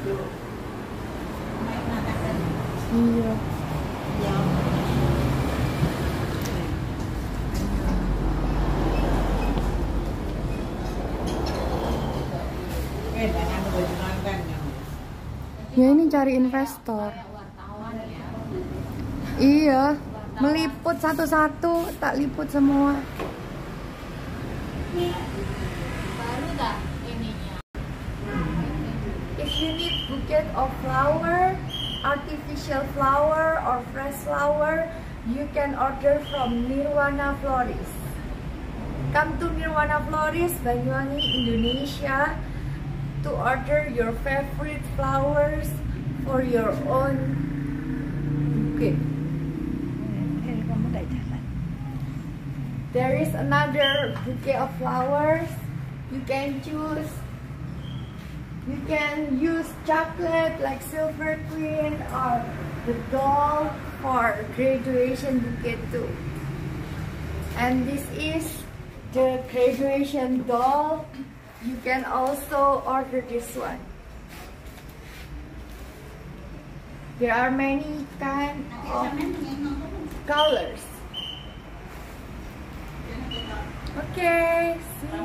Iya. Ya ini cari investor. Iya, meliput satu-satu, tak liput semua. Bouquet of flower, artificial flower or fresh flower, you can order from Nirwana Florist. Come to Nirwana Florist, Banyuwangi, Indonesia to order your favorite flowers for your own bouquet. There is another bouquet of flowers. You can choose you can use chocolate like silver queen or the doll for graduation bouquet too. And this is the graduation doll. You can also order this one. There are many kind of colors. Okay, see.